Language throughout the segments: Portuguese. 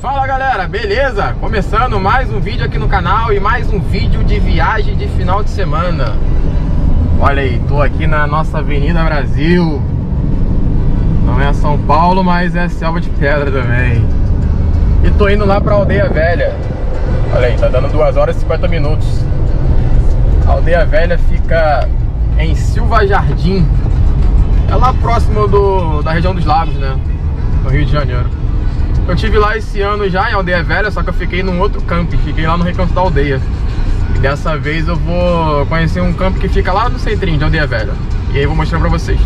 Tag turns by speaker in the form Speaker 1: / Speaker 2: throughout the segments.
Speaker 1: Fala galera, beleza? Começando mais um vídeo aqui no canal e mais um vídeo de viagem de final de semana. Olha aí, tô aqui na nossa Avenida Brasil. Não é São Paulo, mas é Selva de Pedra também. E tô indo lá pra Aldeia Velha. Olha aí, tá dando 2 horas e 50 minutos. A Aldeia Velha fica em Silva Jardim. É lá próximo do, da região dos lagos, né? No Rio de Janeiro eu tive lá esse ano já em Aldeia Velha, só que eu fiquei num outro camp, fiquei lá no Recanto da Aldeia. E dessa vez eu vou conhecer um campo que fica lá no centrinho de Aldeia Velha. E aí eu vou mostrar pra vocês.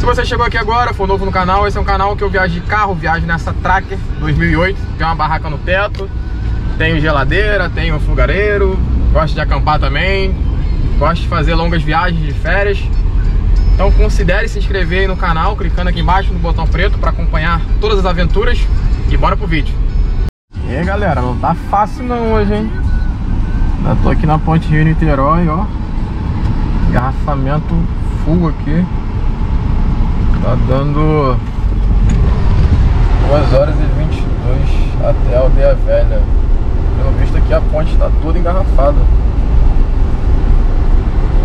Speaker 1: Se você chegou aqui agora, for novo no canal, esse é um canal que eu viajo de carro, viajo nessa Tracker 2008. Tem uma barraca no teto, tenho geladeira, tenho fogareiro, gosto de acampar também, gosto de fazer longas viagens de férias. Então considere se inscrever aí no canal, clicando aqui embaixo no botão preto para acompanhar todas as aventuras e bora pro vídeo. E aí galera, não tá fácil não hoje, hein? Ainda tô aqui na ponte Rio Niterói, ó. Engarrafamento full aqui. Tá dando 2 horas e 22 até a Aldeia Velha. Pelo visto aqui a ponte tá toda engarrafada.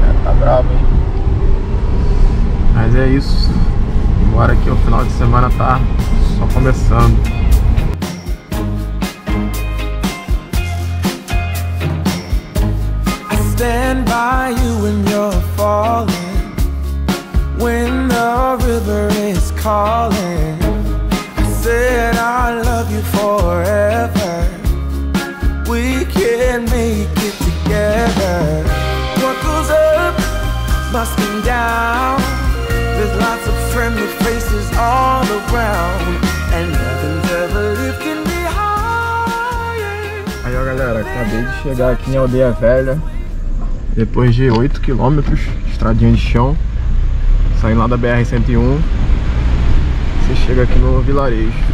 Speaker 1: É, tá brabo, hein? Mas é isso. Agora que o final de semana tá só começando. Stand by you when you're falling. When the river is calling. I said I love you forever. We can make it together. What goes up must come down. There's lots of friendly faces all around. And nothing's ever lifting me higher. Aí galera, acabei de chegar aqui em Aldeia Velha Depois de 8 km, estradinha de chão Saindo lá da BR-101 Você chega aqui no vilarejo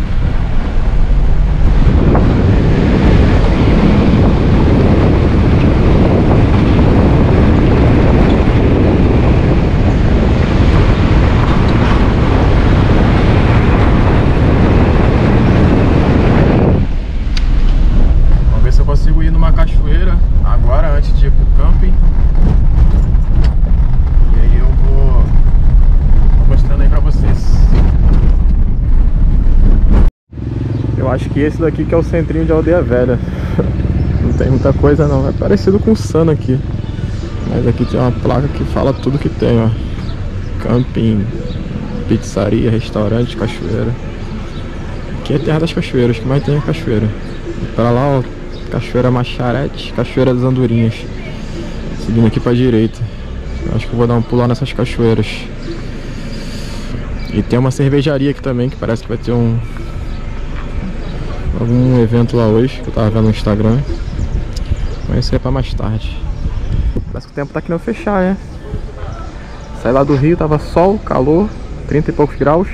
Speaker 1: acho que esse daqui que é o centrinho de Aldeia Velha. Não tem muita coisa não, é parecido com o Sano aqui. Mas aqui tem uma placa que fala tudo que tem, ó. Camping, pizzaria, restaurante, cachoeira. Aqui é terra das cachoeiras, que mais tem é cachoeira. E Pra lá, ó, Cachoeira Macharete, Cachoeira das Andorinhas Seguindo aqui pra direita. Acho que eu vou dar um pulo nessas cachoeiras. E tem uma cervejaria aqui também, que parece que vai ter um algum evento lá hoje, que eu tava vendo no Instagram. Mas isso é pra mais tarde. Parece que o tempo tá querendo fechar, né? Saí lá do Rio, tava sol, calor, 30 e poucos graus.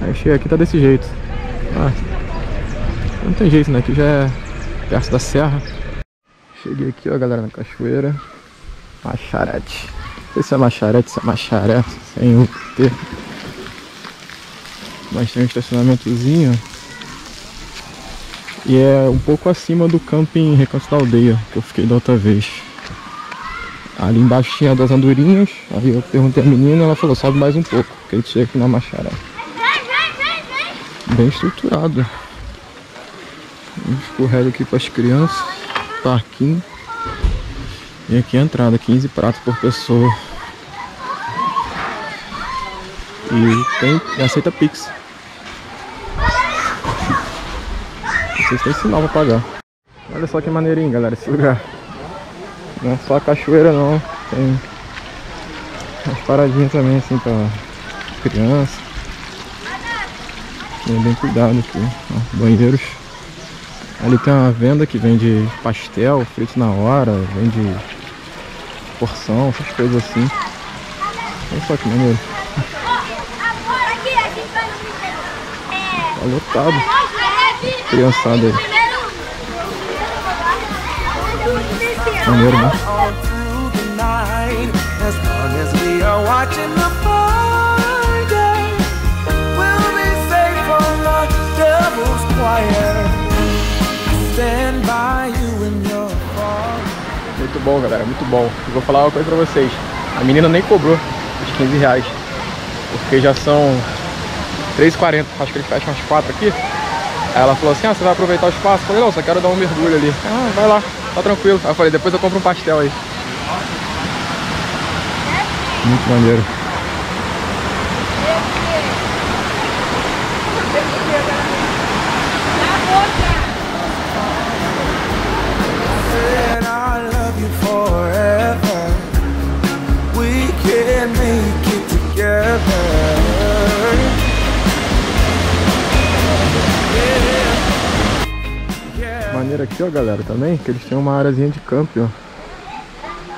Speaker 1: Aí cheguei aqui tá desse jeito. Ah, não tem jeito, né? Aqui já é perto da serra. Cheguei aqui, ó, galera, na cachoeira. Macharete. Não sei se é macharete, se é macharete, sem o T. Mas tem um estacionamentozinho. E é um pouco acima do camping Recanto da Aldeia, que eu fiquei da outra vez. Ali embaixo tinha das andorinhas, aí eu perguntei a menina ela falou, sobe mais um pouco, que a gente chega aqui na Machará. Bem estruturado. Escorrega aqui para as crianças, parquinho. E aqui a entrada, 15 pratos por pessoa. E tem, aceita Pix. Vocês têm sinal pra pagar. Olha só que maneirinho, galera, esse lugar. Não é só a cachoeira não. Tem umas paradinhas também assim pra criança. Tem bem cuidado aqui. Ó, banheiros. Ali tem uma venda que vende pastel, frito na hora, vende porção, essas coisas assim. Olha só que maneiro. Tá lotado criançada aí. Maneiro, né? Muito bom, galera, muito bom. Eu vou falar uma coisa pra vocês. A menina nem cobrou os 15 reais. Porque já são 3h40, acho que ele fecha umas 4 aqui. Aí ela falou assim, ah, você vai aproveitar o espaço? Eu falei, não, só quero dar um mergulho ali. Ah, vai lá, tá tranquilo. Aí eu falei, depois eu compro um pastel aí. Muito maneiro. Maneiro aqui, ó, galera, também, que eles têm uma áreazinha de camping, ó.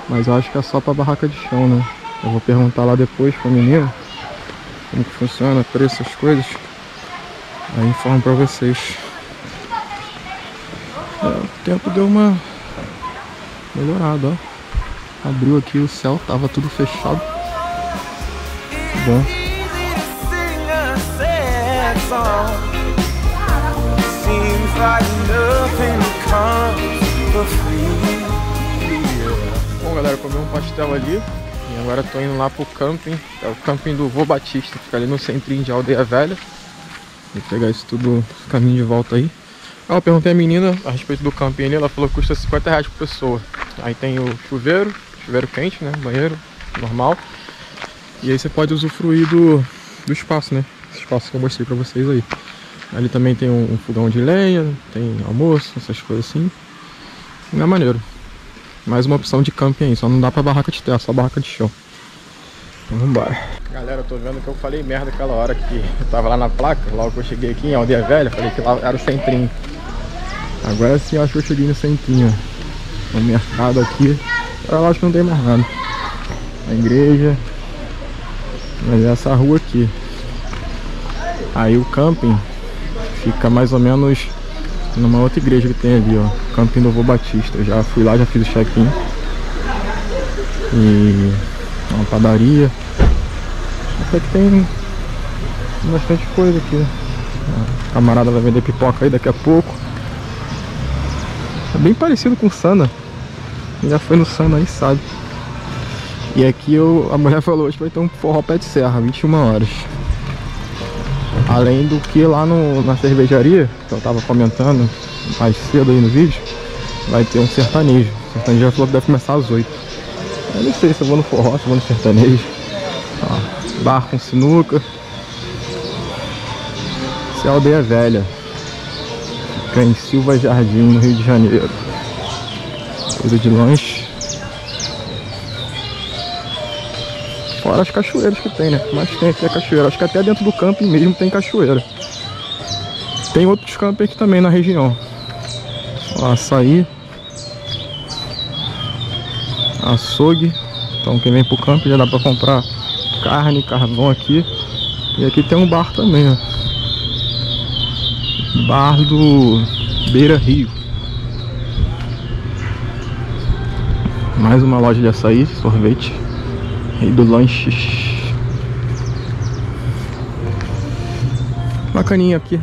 Speaker 1: Mas eu acho que é só pra barraca de chão, né? Eu vou perguntar lá depois pro menino como que funciona, preço, as coisas. Aí informo pra vocês. É, o tempo deu uma melhorada, ó. Abriu aqui o céu, tava tudo fechado. Bom. Bom galera, comi um pastel ali e agora tô indo lá pro camping, é o camping do Vô Batista, fica ali no centrinho de Aldeia Velha. Vou pegar isso tudo, caminho de volta aí. Eu perguntei a menina a respeito do camping ali, ela falou que custa 50 reais por pessoa. Aí tem o chuveiro, chuveiro quente, né? Banheiro normal. E aí você pode usufruir do, do espaço, né? Esse espaço que eu mostrei pra vocês aí. Ali também tem um, um fogão de lenha, tem almoço, essas coisas assim. Não é maneiro. Mais uma opção de camping aí, só não dá pra barraca de terra, só barraca de chão. Então vambora. Galera, eu tô vendo que eu falei merda aquela hora que eu tava lá na placa, logo que eu cheguei aqui em Aldeia Velha, falei que lá era o centrinho. Agora sim acho que eu cheguei no centrinho. No mercado aqui. Pra lá acho que não tem mais nada. A igreja. Mas é essa rua aqui. Aí o camping fica mais ou menos numa outra igreja que tem ali, ó. Camping do Vô Batista. Eu já fui lá, já fiz o check-in. E uma padaria. Até que tem bastante coisa aqui. A camarada vai vender pipoca aí daqui a pouco. É bem parecido com o Sana. Já foi no Sana aí, sabe. E aqui eu, a mulher falou que vai ter um forró pé de serra, 21 horas. Além do que lá no, na cervejaria, que eu tava comentando mais cedo aí no vídeo, vai ter um sertanejo. O sertanejo falou que deve começar às 8. Eu não sei se eu vou no forró, se eu vou no sertanejo. Ó, bar com sinuca. Essa é a aldeia velha. Fica em Silva Jardim, no Rio de Janeiro. Coisa de lanche. Fora as cachoeiras que tem, né? Mas tem aqui a cachoeira. Acho que até dentro do camping mesmo tem cachoeira. Tem outros campos aqui também na região. Ó, açaí. Açougue. Então quem vem pro campo já dá pra comprar carne, carvão aqui. E aqui tem um bar também, ó. Bar do Beira Rio. Mais uma loja de açaí, sorvete. Rei do lanches. Bacaninha aqui.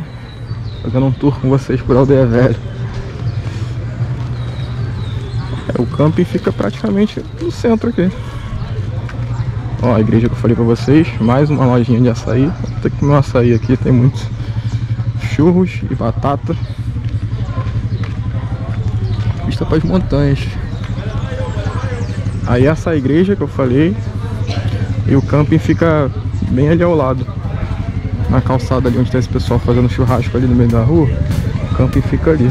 Speaker 1: Fazendo um tour com vocês por Aldeia Velha. É, o camping fica praticamente no centro aqui. Ó, a igreja que eu falei pra vocês. Mais uma lojinha de açaí. Vou ter que comer um açaí aqui. Tem muitos churros e batata. Vista para as montanhas. Aí essa igreja que eu falei e o camping fica bem ali ao lado. Na calçada ali onde tem esse pessoal fazendo churrasco ali no meio da rua. O camping fica ali.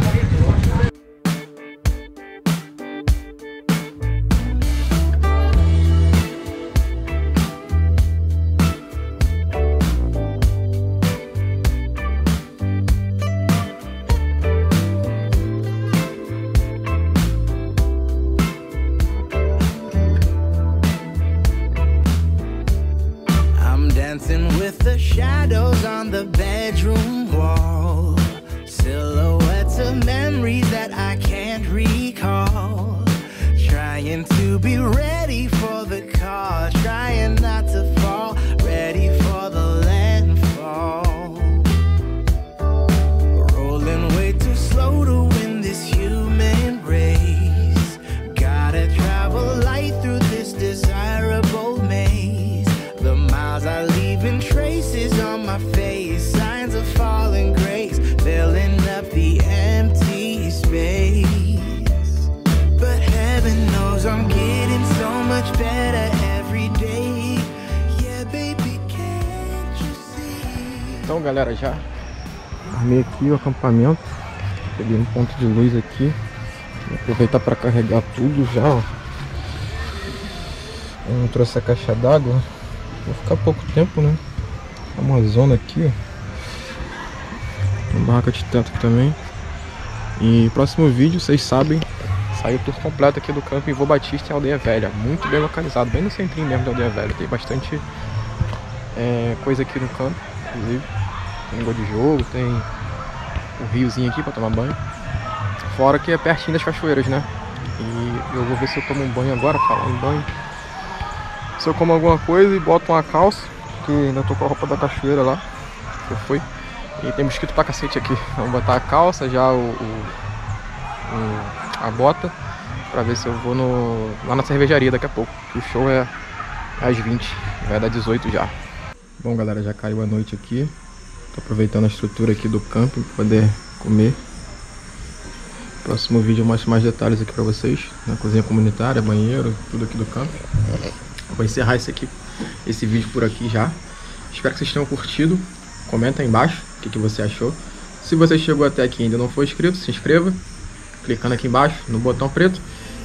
Speaker 1: Então galera, já armei aqui o acampamento. Peguei um ponto de luz aqui. Vou aproveitar para carregar tudo já. Ó. Eu trouxe a caixa d'água. Vou ficar pouco tempo, né? Uma zona aqui, ó. Uma barraca de teto aqui também. E próximo vídeo, vocês sabem, saiu o tour completo aqui do campo em Vô Batista em Aldeia Velha. Muito bem localizado, bem no centrinho mesmo da Aldeia Velha. Tem bastante é, coisa aqui no campo, inclusive. Tem gol de jogo, tem o riozinho aqui para tomar banho. Fora que é pertinho das cachoeiras, né? E eu vou ver se eu tomo um banho agora, falar em banho. Se eu como alguma coisa e boto uma calça, que ainda tô com a roupa da cachoeira lá, que eu fui. E tem mosquito pra cacete aqui. Vamos botar a calça, já o, o, o a bota, pra ver se eu vou no, lá na cervejaria daqui a pouco. O show é às 20, vai dar 18 já. Bom galera, já caiu a noite aqui. Tô aproveitando a estrutura aqui do camping para poder comer. Próximo vídeo eu mostro mais detalhes aqui para vocês. Na cozinha comunitária, banheiro, tudo aqui do campo. Vou encerrar esse aqui, esse vídeo por aqui já. Espero que vocês tenham curtido. Comenta aí embaixo o que, que você achou. Se você chegou até aqui e ainda não for inscrito, se inscreva. Clicando aqui embaixo no botão preto.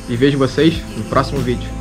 Speaker 1: E vejo vocês no próximo vídeo.